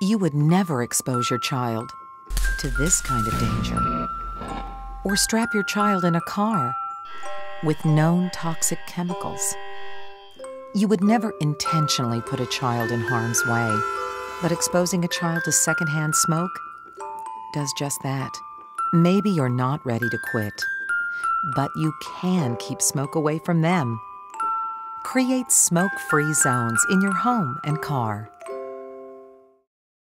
You would never expose your child to this kind of danger. Or strap your child in a car with known toxic chemicals. You would never intentionally put a child in harm's way, but exposing a child to secondhand smoke does just that. Maybe you're not ready to quit, but you can keep smoke away from them. Create smoke free zones in your home and car.